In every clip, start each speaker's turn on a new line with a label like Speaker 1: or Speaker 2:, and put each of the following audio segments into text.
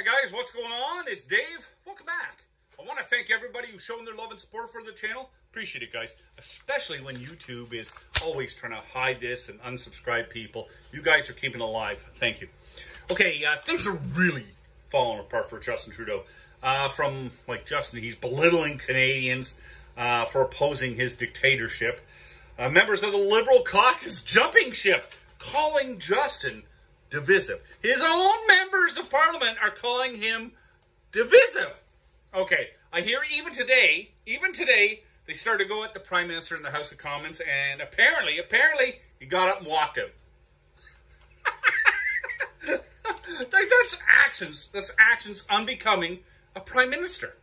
Speaker 1: Hi guys, what's going on? It's Dave. Welcome back. I want to thank everybody who's shown their love and support for the channel. Appreciate it, guys. Especially when YouTube is always trying to hide this and unsubscribe people. You guys are keeping it alive. Thank you. Okay, uh, things are really falling apart for Justin Trudeau. Uh, from, like, Justin, he's belittling Canadians uh, for opposing his dictatorship. Uh, members of the Liberal caucus jumping ship, calling Justin divisive. His own members of parliament are calling him divisive. Okay, I hear even today, even today, they started to go at the Prime Minister in the House of Commons, and apparently, apparently, he got up and walked out. like, that's actions. That's actions unbecoming a Prime Minister.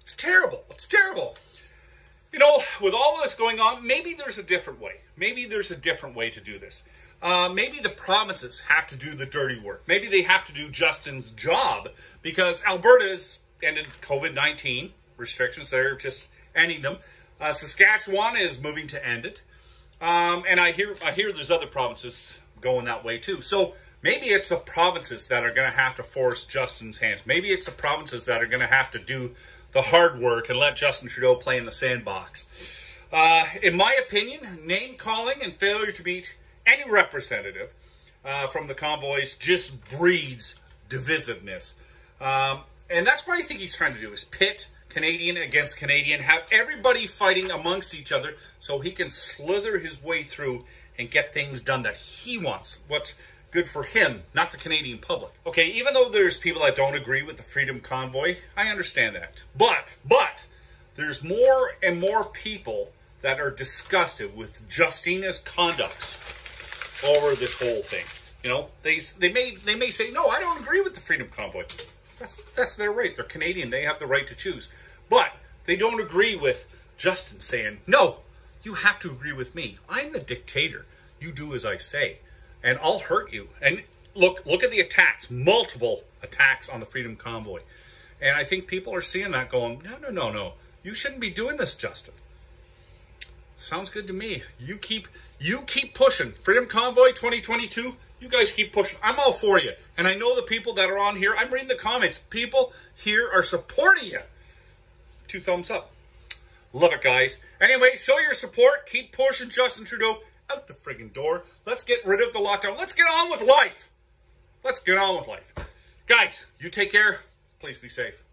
Speaker 1: It's terrible. It's terrible. You know, with all of this going on, maybe there's a different way. Maybe there's a different way to do this. Uh, maybe the provinces have to do the dirty work. Maybe they have to do Justin's job because Alberta's ended COVID 19 restrictions. They're just ending them. Uh, Saskatchewan is moving to end it. Um, and I hear, I hear there's other provinces going that way too. So maybe it's the provinces that are going to have to force Justin's hands. Maybe it's the provinces that are going to have to do the hard work and let Justin Trudeau play in the sandbox. Uh, in my opinion, name calling and failure to meet any representative uh, from the convoys just breeds divisiveness. Um, and that's what I think he's trying to do is pit Canadian against Canadian, have everybody fighting amongst each other so he can slither his way through and get things done that he wants. What's good for him, not the Canadian public. Okay, even though there's people that don't agree with the Freedom Convoy, I understand that. But, but, there's more and more people that are disgusted with Justina's conduct over this whole thing. You know, they they may they may say, no, I don't agree with the Freedom Convoy. That's that's their right. They're Canadian. They have the right to choose. But they don't agree with Justin saying, no, you have to agree with me. I'm the dictator. You do as I say, and I'll hurt you. And look look at the attacks, multiple attacks on the Freedom Convoy. And I think people are seeing that going, no, no, no, no. You shouldn't be doing this, Justin. Sounds good to me. You keep you keep pushing. Freedom Convoy 2022, you guys keep pushing. I'm all for you. And I know the people that are on here, I'm reading the comments. People here are supporting you. Two thumbs up. Love it, guys. Anyway, show your support. Keep pushing Justin Trudeau out the friggin' door. Let's get rid of the lockdown. Let's get on with life. Let's get on with life. Guys, you take care. Please be safe.